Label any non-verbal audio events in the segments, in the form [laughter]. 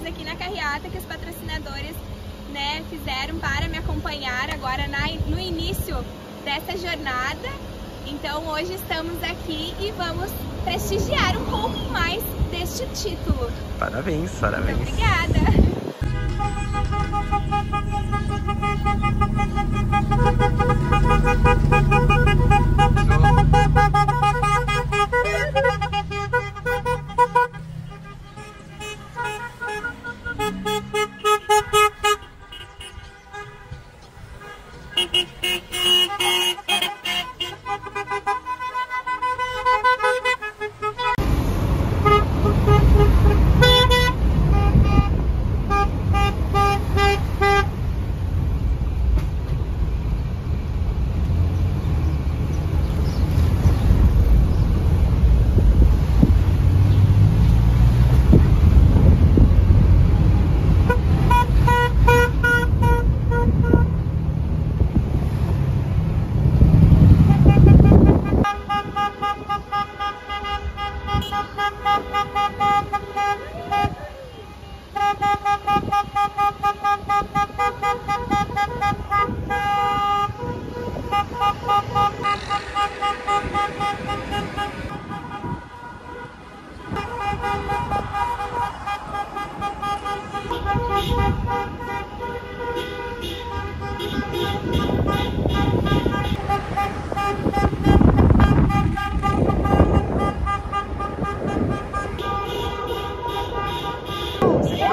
estamos aqui na carreata que os patrocinadores né, fizeram para me acompanhar agora na, no início dessa jornada. Então hoje estamos aqui e vamos prestigiar um pouco mais deste título. Parabéns, parabéns. Muito obrigada. [laughs]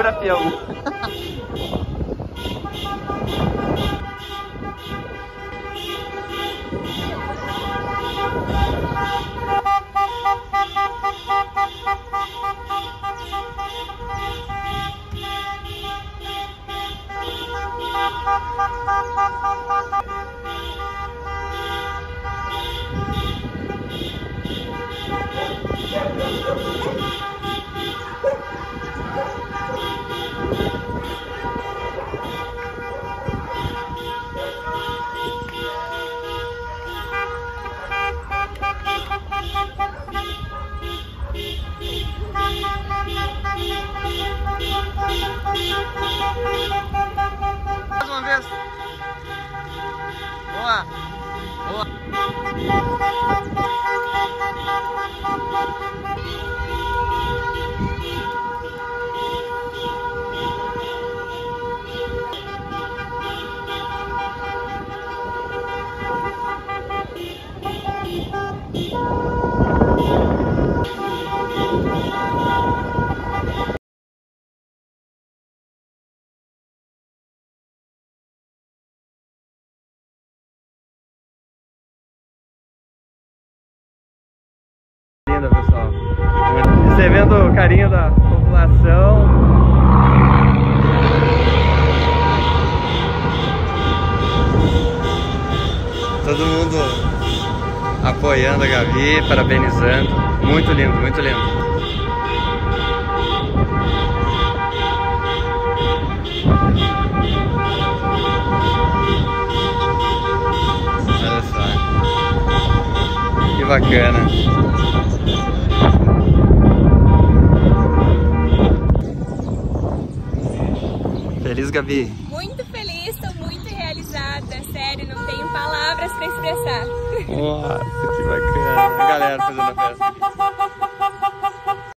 harap yung... Mais uma vez. Boa. Boa. Vendo o carinho da população. Todo mundo apoiando a Gabi, parabenizando. Muito lindo, muito lindo. Olha só. Que bacana. Feliz, Gabi? Muito feliz, estou muito realizada, sério, não tenho palavras para expressar. Nossa, que bacana. A galera fazendo a festa.